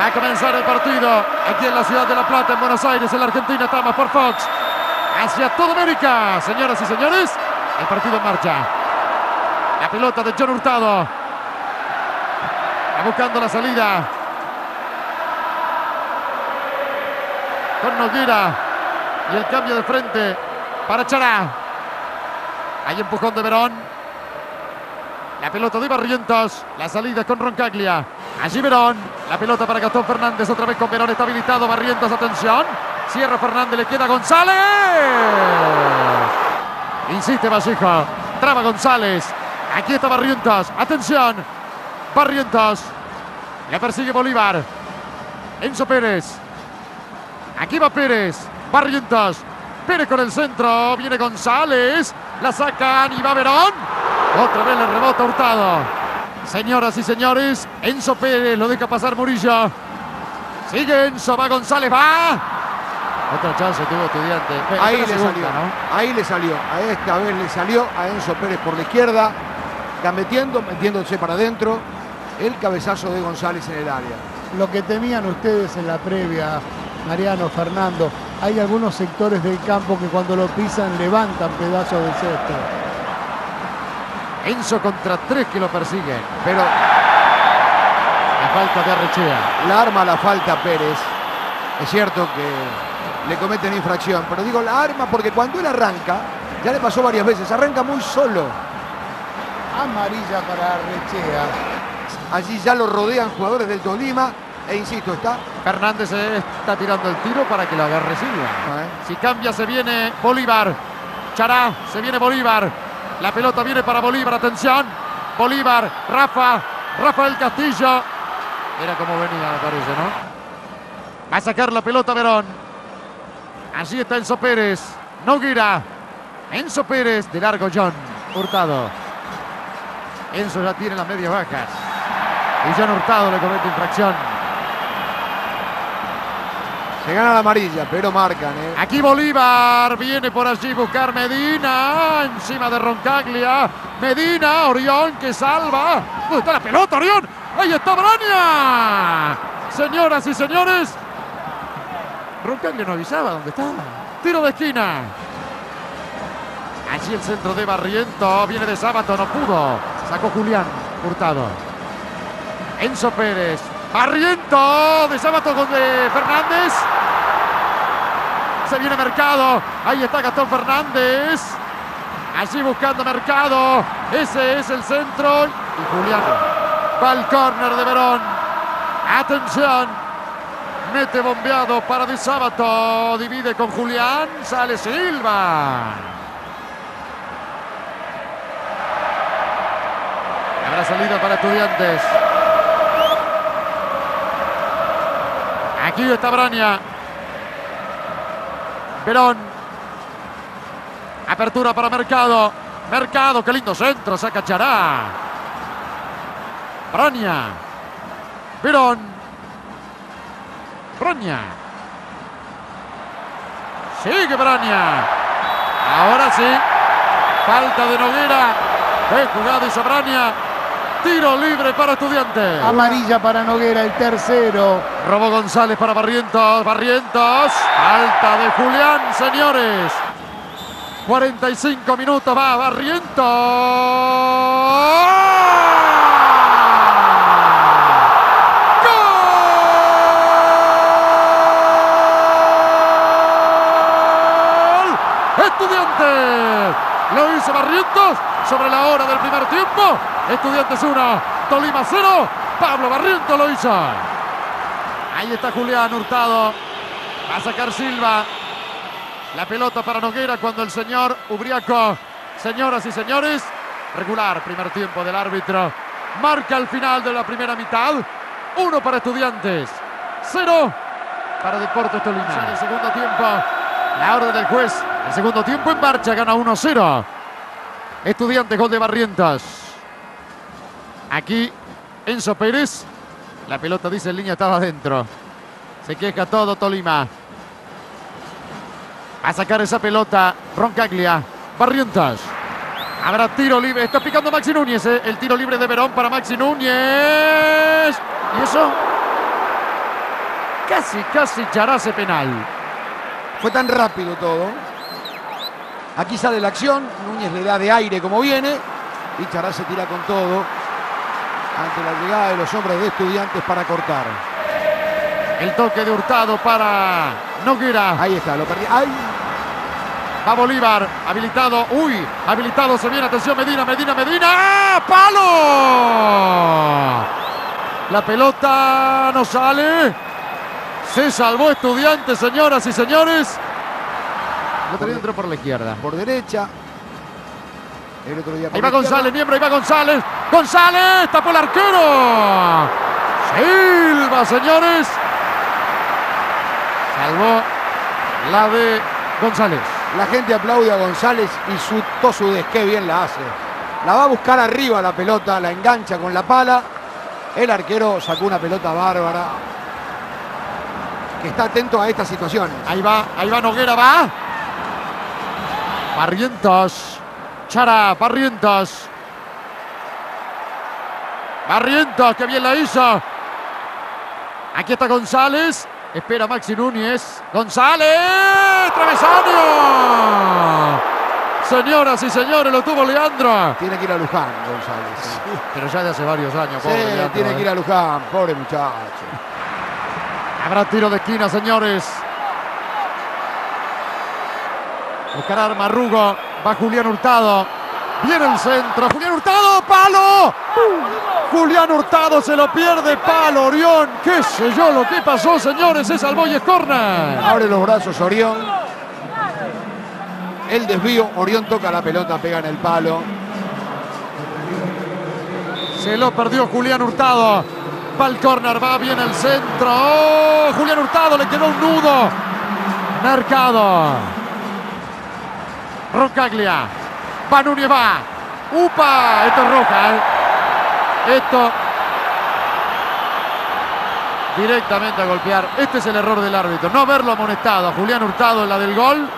Va a comenzar el partido aquí en la ciudad de La Plata, en Buenos Aires, en la Argentina. Estamos por Fox. Hacia toda América, señoras y señores. El partido en marcha. La pelota de John Hurtado. Va buscando la salida. Con Noguera. Y el cambio de frente para Chará. Hay empujón de Verón. La pelota de Barrientos. La salida con Roncaglia. Allí Verón. La pelota para Gastón Fernández. Otra vez con Verón. Está habilitado Barrientos. Atención. Cierra Fernández. Le queda González. Insiste Vallejo. Traba González. Aquí está Barrientos. Atención. Barrientos. Le persigue Bolívar. Enzo Pérez. Aquí va Pérez. Barrientos. Pérez con el centro. Viene González. La sacan y va Verón. Otra vez le rebota Hurtado. Señoras y señores, Enzo Pérez lo deja pasar Murillo. Sigue Enzo, va González, va. Otra chance tuvo estudiante. Ahí le salió, ahí le salió. A esta vez le salió a Enzo Pérez por la izquierda, gambeteando, metiéndose para adentro. El cabezazo de González en el área. Lo que temían ustedes en la previa, Mariano, Fernando, hay algunos sectores del campo que cuando lo pisan levantan pedazos de cesto. Enzo contra tres que lo persiguen, pero la falta de Arrechea. La arma la falta Pérez. Es cierto que le cometen infracción, pero digo la arma porque cuando él arranca, ya le pasó varias veces, arranca muy solo. Amarilla para Arrechea. Allí ya lo rodean jugadores del Tolima e insisto, está Fernández está tirando el tiro para que lo agarre Silva. Si cambia se viene Bolívar. Chará, se viene Bolívar. La pelota viene para Bolívar, atención. Bolívar, Rafa, Rafael Castillo. Era como venía, me parece, ¿no? Va a sacar la pelota Verón. Allí está Enzo Pérez. Noguera. Enzo Pérez de largo John. Hurtado. Enzo ya tiene las medias bajas. Y John Hurtado le comete infracción. Se gana la amarilla, pero marcan. ¿eh? Aquí Bolívar viene por allí buscar Medina. Encima de Roncaglia. Medina, Orión que salva. ¿Dónde está la pelota, Orión? Ahí está Braña. Señoras y señores. Roncaglia no avisaba dónde estaba. Tiro de esquina. Allí el centro de Barriento. Viene de Sábato, no pudo. Sacó Julián Hurtado. Enzo Pérez. Barriento de Sábato con de Fernández. Viene Mercado. Ahí está Gastón Fernández. Allí buscando Mercado. Ese es el centro. Y Julián va al córner de Verón. Atención. Mete bombeado para Di Sábato. Divide con Julián. Sale Silva. Habrá salida para estudiantes. Aquí está Braña. Verón. Apertura para Mercado. Mercado, qué lindo centro, saca Chará. Braña. Verón. Braña. Sigue Braña. Ahora sí. Falta de Noguera. Qué jugada hizo Braña. Tiro libre para Estudiantes. Amarilla para Noguera, el tercero. Robo González para Barrientos. Barrientos. Falta de Julián, señores. 45 minutos va Barrientos. ¡Gol! Estudiantes. Lo hizo Barrientos sobre la hora del primer tiempo. Estudiantes 1, Tolima 0. Pablo Barrientos lo hizo. Ahí está Julián Hurtado. Va a sacar Silva. La pelota para Noguera cuando el señor Ubriaco, señoras y señores, regular primer tiempo del árbitro. Marca el final de la primera mitad. Uno para Estudiantes. Cero para Deportes Tolima. En el segundo tiempo, la orden del juez. El segundo tiempo en marcha, gana 1-0. Estudiantes, gol de Barrientos. Aquí Enzo Pérez. La pelota dice en línea estaba adentro. Se queja todo Tolima. A sacar esa pelota Roncaglia. Barrientos. Habrá tiro libre. Está picando Maxi Núñez. ¿eh? El tiro libre de Verón para Maxi Núñez. ¿Y eso? casi, casi Chará penal. Fue tan rápido todo. Aquí sale la acción. Núñez le da de aire como viene. Y Chará se tira con todo. Ante la llegada de los hombres de estudiantes para cortar. El toque de Hurtado para Noguera. Ahí está, lo perdí. ¡Ay! Va Bolívar, habilitado, uy, habilitado, se viene, atención, Medina, Medina, Medina, ¡Ah! ¡palo! La pelota no sale, se salvó estudiante, señoras y señores. Lo tenía entró por la izquierda. Por derecha. El otro día por Ahí va. González, miembro, ahí va González. González, tapó el arquero. Silva, señores. Salvó la de González. La gente aplaude a González y su Tosudez, qué bien la hace. La va a buscar arriba la pelota, la engancha con la pala. El arquero sacó una pelota bárbara. Que está atento a estas situaciones. Ahí va, ahí va Noguera, va. Barrientos. Chara, Barrientos. Barrientos, que bien la hizo. Aquí está González. Espera Maxi Núñez. González. Travesaño. Señoras y señores, lo tuvo Leandro. Tiene que ir a Luján, González. Pero ya de hace varios años, Sí, pobre Leandro, tiene eh. que ir a Luján, pobre muchacho. Habrá tiro de esquina, señores. Buscará Marrugo. Va Julián Hurtado. Viene el centro. Julián Hurtado. ¡Palo! Julián Hurtado se lo pierde. Palo, Orión. ¿Qué sé yo lo que pasó, señores? Es al Boyes Corner. Abre los brazos Orión. El desvío, Orión toca la pelota, pega en el palo. Se lo perdió Julián Hurtado. Va al córner, va bien el centro. ¡Oh! Julián Hurtado le quedó un nudo. Mercado. Roncaglia. Va Núñez, va. ¡Upa! Esto es roja, ¿eh? Esto. Directamente a golpear. Este es el error del árbitro. No haberlo amonestado a Julián Hurtado en la del gol.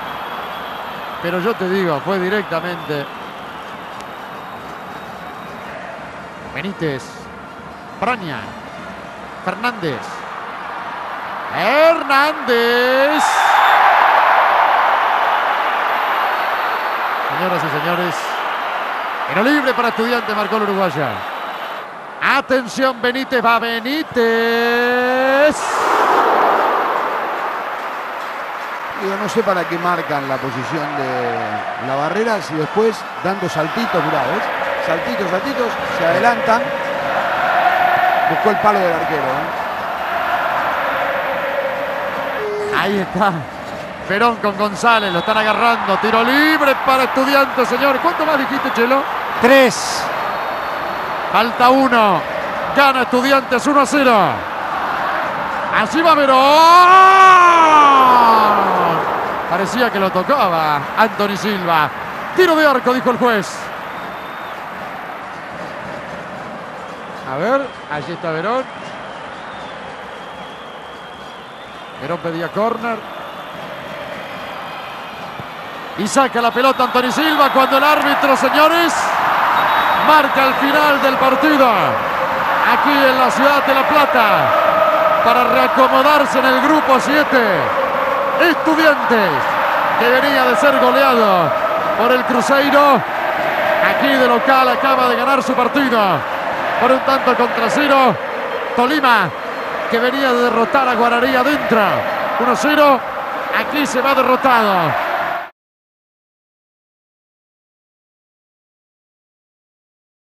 Pero yo te digo, fue directamente. Benítez. Braña. Fernández. Hernández. Señoras y señores. Pero libre para estudiante marcó el uruguaya. Atención, Benítez. Va Benítez. Digo, no sé para qué marcan la posición de la barrera si después dando saltitos, mirá, ¿ves? Saltitos, saltitos, se adelantan. Buscó el palo del arquero. ¿eh? Ahí está. Perón con González, lo están agarrando. Tiro libre para estudiantes, señor. ¿Cuánto más dijiste, Chelo? Tres. Falta uno. Gana estudiantes 1 a 0. Así va Verón. Parecía que lo tocaba Anthony Silva. Tiro de arco, dijo el juez. A ver, allí está Verón. Verón pedía córner. Y saca la pelota Anthony Silva cuando el árbitro, señores, marca el final del partido. Aquí en la ciudad de La Plata. Para reacomodarse en el grupo 7. Estudiantes, que venía de ser goleado por el Cruzeiro. Aquí de local acaba de ganar su partido por un tanto contra cero. Tolima, que venía de derrotar a Guararí adentro. 1-0. Aquí se va derrotado